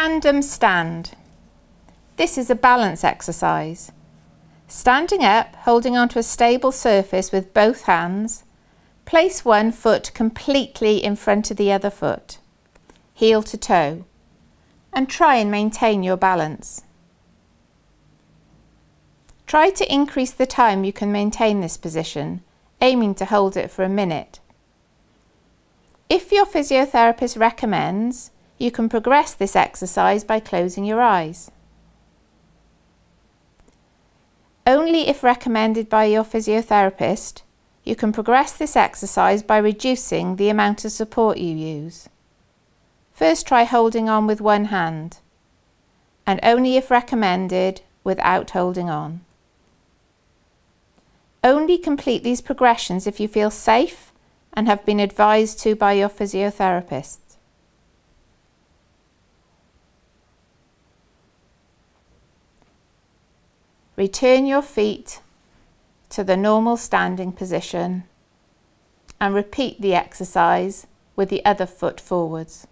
Tandem stand. This is a balance exercise. Standing up, holding onto a stable surface with both hands, place one foot completely in front of the other foot, heel to toe, and try and maintain your balance. Try to increase the time you can maintain this position, aiming to hold it for a minute. If your physiotherapist recommends, you can progress this exercise by closing your eyes. Only if recommended by your physiotherapist, you can progress this exercise by reducing the amount of support you use. First try holding on with one hand, and only if recommended without holding on. Only complete these progressions if you feel safe and have been advised to by your physiotherapist. Return your feet to the normal standing position and repeat the exercise with the other foot forwards.